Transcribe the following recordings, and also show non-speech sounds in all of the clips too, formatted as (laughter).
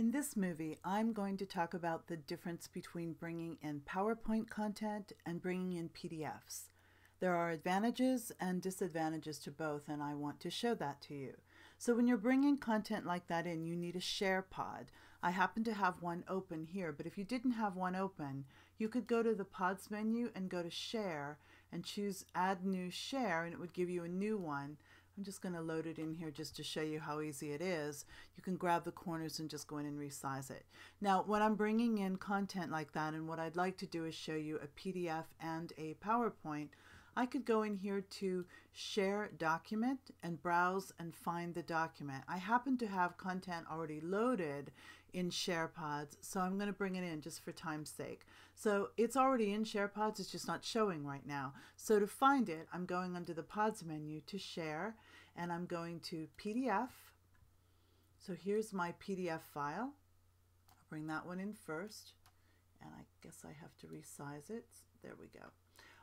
In this movie, I'm going to talk about the difference between bringing in PowerPoint content and bringing in PDFs. There are advantages and disadvantages to both, and I want to show that to you. So when you're bringing content like that in, you need a share pod. I happen to have one open here, but if you didn't have one open, you could go to the pods menu and go to share and choose add new share, and it would give you a new one. I'm just going to load it in here just to show you how easy it is. You can grab the corners and just go in and resize it. Now, when I'm bringing in content like that, and what I'd like to do is show you a PDF and a PowerPoint, I could go in here to share document and browse and find the document. I happen to have content already loaded in SharePods, so I'm going to bring it in just for time's sake. So it's already in SharePods, it's just not showing right now. So to find it, I'm going under the Pods menu to Share, and I'm going to PDF. So here's my PDF file. I'll bring that one in first, and I guess I have to resize it. There we go.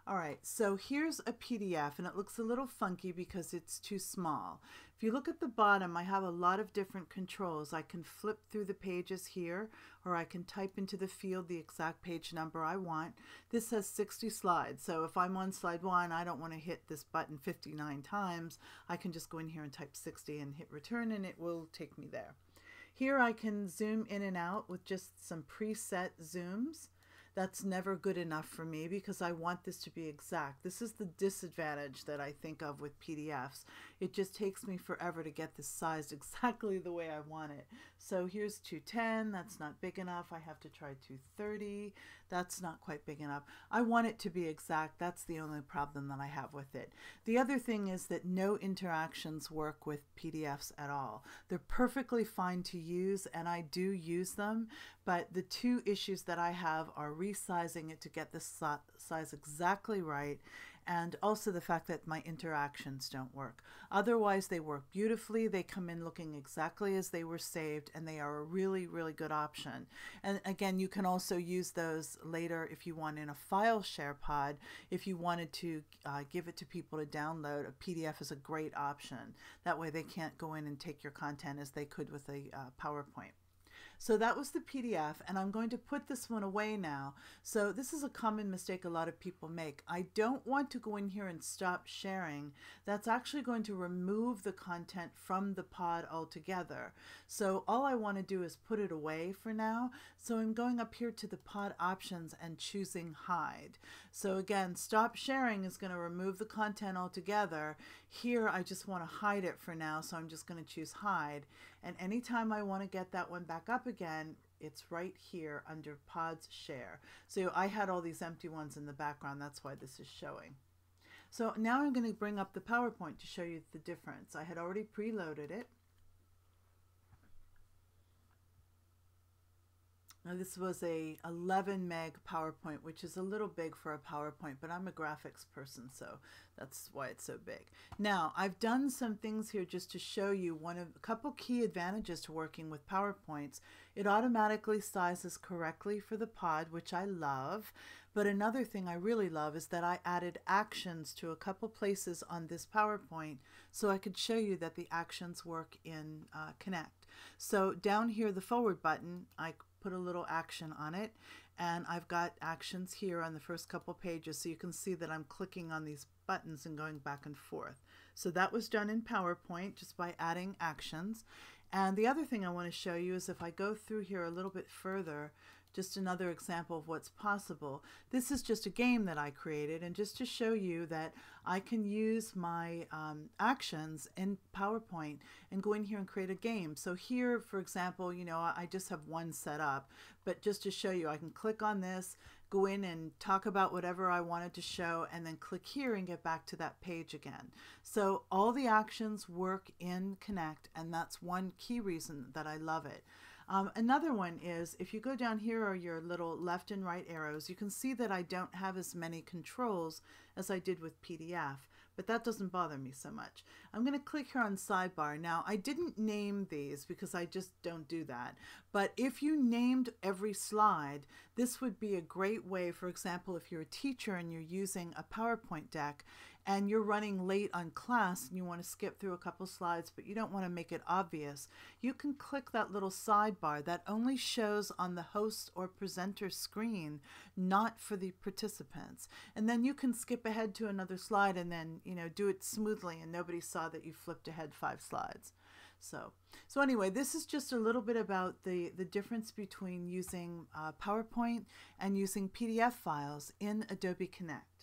All right, so here's a PDF and it looks a little funky because it's too small. If you look at the bottom, I have a lot of different controls. I can flip through the pages here or I can type into the field the exact page number I want. This has 60 slides, so if I'm on slide one, I don't want to hit this button 59 times. I can just go in here and type 60 and hit return and it will take me there. Here I can zoom in and out with just some preset zooms that's never good enough for me because I want this to be exact. This is the disadvantage that I think of with PDFs. It just takes me forever to get this sized (laughs) exactly the way I want it. So here's 210, that's not big enough. I have to try 230, that's not quite big enough. I want it to be exact. That's the only problem that I have with it. The other thing is that no interactions work with PDFs at all. They're perfectly fine to use and I do use them, but the two issues that I have are resizing it to get the size exactly right and also the fact that my interactions don't work. Otherwise, they work beautifully. They come in looking exactly as they were saved, and they are a really, really good option. And again, you can also use those later if you want in a file share pod. If you wanted to uh, give it to people to download, a PDF is a great option. That way, they can't go in and take your content as they could with a uh, PowerPoint. So that was the PDF and I'm going to put this one away now. So this is a common mistake a lot of people make. I don't want to go in here and stop sharing. That's actually going to remove the content from the pod altogether. So all I want to do is put it away for now. So I'm going up here to the pod options and choosing hide. So again, stop sharing is going to remove the content altogether. Here I just want to hide it for now. So I'm just going to choose hide. And anytime I want to get that one back up again, it's right here under pods share. So I had all these empty ones in the background. That's why this is showing. So now I'm going to bring up the PowerPoint to show you the difference. I had already preloaded it. Now this was a 11 meg PowerPoint, which is a little big for a PowerPoint, but I'm a graphics person, so that's why it's so big. Now, I've done some things here just to show you one of a couple key advantages to working with PowerPoints. It automatically sizes correctly for the pod, which I love. But another thing I really love is that I added actions to a couple places on this PowerPoint so I could show you that the actions work in uh, Connect. So down here, the forward button, I put a little action on it and I've got actions here on the first couple pages so you can see that I'm clicking on these buttons and going back and forth. So that was done in PowerPoint just by adding actions. And the other thing I want to show you is if I go through here a little bit further, just another example of what's possible. This is just a game that I created and just to show you that I can use my um, actions in PowerPoint and go in here and create a game. So here, for example, you know, I just have one set up, but just to show you, I can click on this, go in and talk about whatever I wanted to show, and then click here and get back to that page again. So all the actions work in Connect, and that's one key reason that I love it. Um, another one is if you go down here are your little left and right arrows, you can see that I don't have as many controls as I did with PDF, but that doesn't bother me so much. I'm going to click here on sidebar. Now I didn't name these because I just don't do that, but if you named every slide, this would be a great way, for example, if you're a teacher and you're using a PowerPoint deck and you're running late on class and you want to skip through a couple slides, but you don't want to make it obvious, you can click that little sidebar that only shows on the host or presenter screen, not for the participants. And then you can skip ahead to another slide and then, you know, do it smoothly and nobody saw that you flipped ahead five slides. So, so anyway, this is just a little bit about the, the difference between using uh, PowerPoint and using PDF files in Adobe Connect.